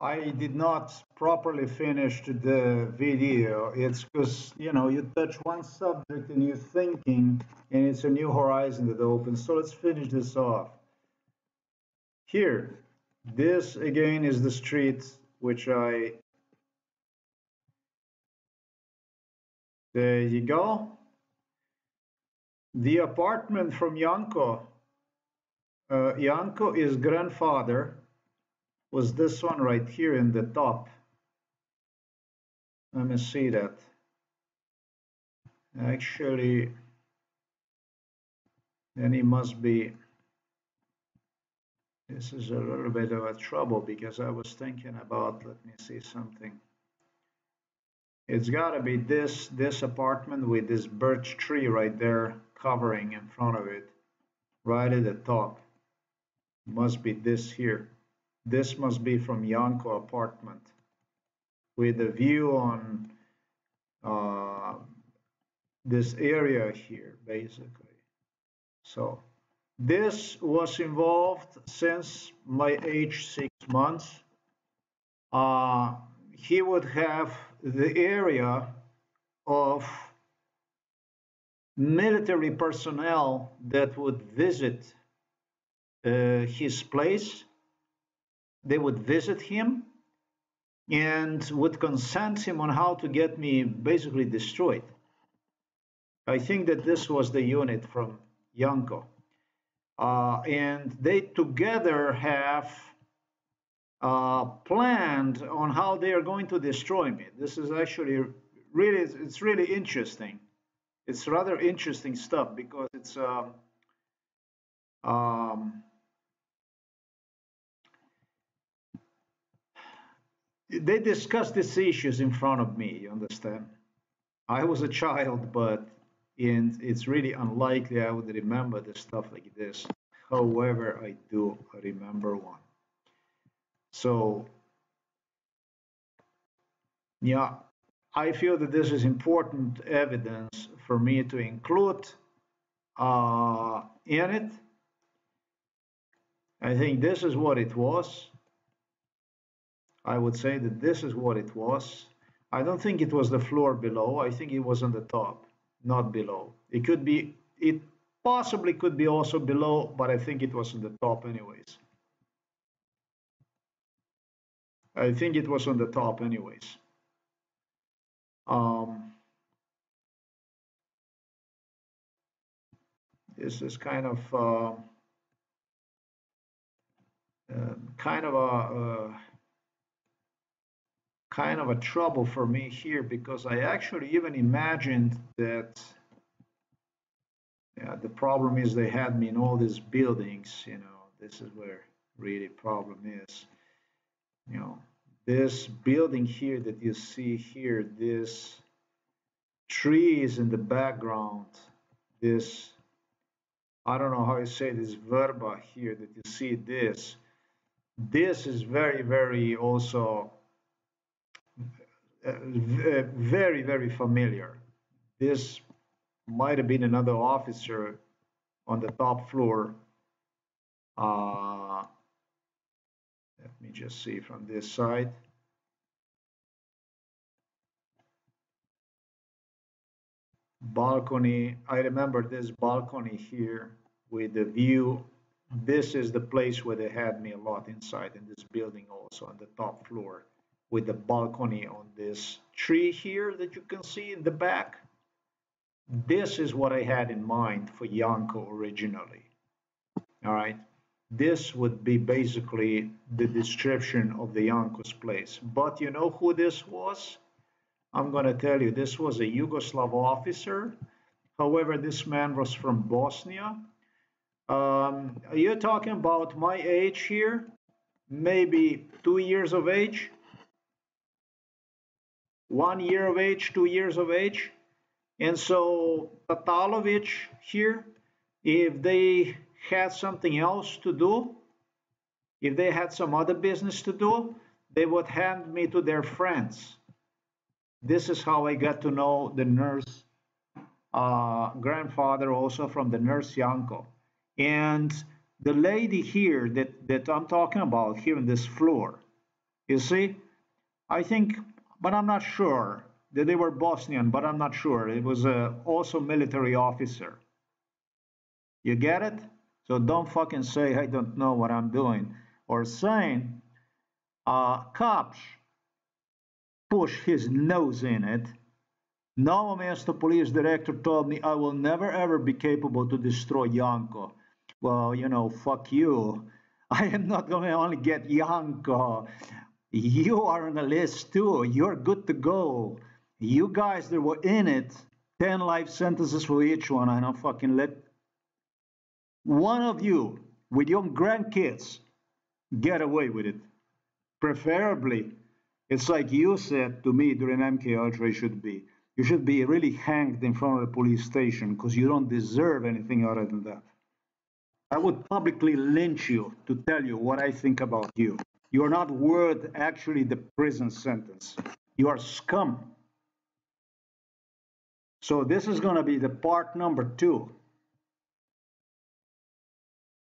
I did not properly finish the video. It's because, you know, you touch one subject and you're thinking, and it's a new horizon that opens. So let's finish this off. Here, this again is the street which I. There you go. The apartment from Janko. Uh, Janko is grandfather was this one right here in the top. Let me see that. Actually, then it must be, this is a little bit of a trouble because I was thinking about, let me see something. It's got to be this, this apartment with this birch tree right there covering in front of it, right at the top. Must be this here. This must be from Janko apartment with a view on uh, this area here, basically. So this was involved since my age six months. Uh, he would have the area of military personnel that would visit uh, his place they would visit him and would consent him on how to get me basically destroyed. I think that this was the unit from Janko. Uh, and they together have uh, planned on how they are going to destroy me. This is actually really, it's really interesting. It's rather interesting stuff because it's um, um, they discussed these issues in front of me you understand? I was a child but in, it's really unlikely i would remember the stuff like this. However i do remember one. So yeah i feel that this is important evidence for me to include uh, in it. I think this is what it was I would say that this is what it was. I don't think it was the floor below. I think it was on the top, not below. It could be, it possibly could be also below, but I think it was on the top anyways. I think it was on the top anyways. Um, this is kind of uh, uh, kind of a uh, kind of a trouble for me here because I actually even imagined that yeah, the problem is they had me in all these buildings, you know, this is where really problem is. You know, this building here that you see here, this trees in the background, this, I don't know how you say this verba here that you see this, this is very, very also very, very familiar. This might have been another officer on the top floor. Uh, let me just see from this side. Balcony, I remember this balcony here with the view. This is the place where they had me a lot inside in this building also on the top floor with the balcony on this tree here that you can see in the back. This is what I had in mind for Janko originally. All right. This would be basically the description of the Janko's place. But you know who this was? I'm going to tell you, this was a Yugoslav officer. However, this man was from Bosnia. Um, you're talking about my age here, maybe two years of age one year of age, two years of age. And so Tatalovic here, if they had something else to do, if they had some other business to do, they would hand me to their friends. This is how I got to know the nurse uh, grandfather also from the nurse Janko. And the lady here that, that I'm talking about here in this floor, You see, I think, but I'm not sure that they were Bosnian, but I'm not sure. It was a also military officer. You get it? So don't fucking say I don't know what I'm doing or saying uh, cops push his nose in it. Novo Mesto police director told me I will never ever be capable to destroy Janko. Well, you know, fuck you. I am not going to only get Janko. You are on the list too. You're good to go. You guys that were in it, 10 life sentences for each one. I don't fucking let one of you with your grandkids get away with it. Preferably, it's like you said to me during MK Ultra, you should be. You should be really hanged in front of the police station because you don't deserve anything other than that. I would publicly lynch you to tell you what I think about you. You are not worth actually the prison sentence. You are scum. So this is going to be the part number two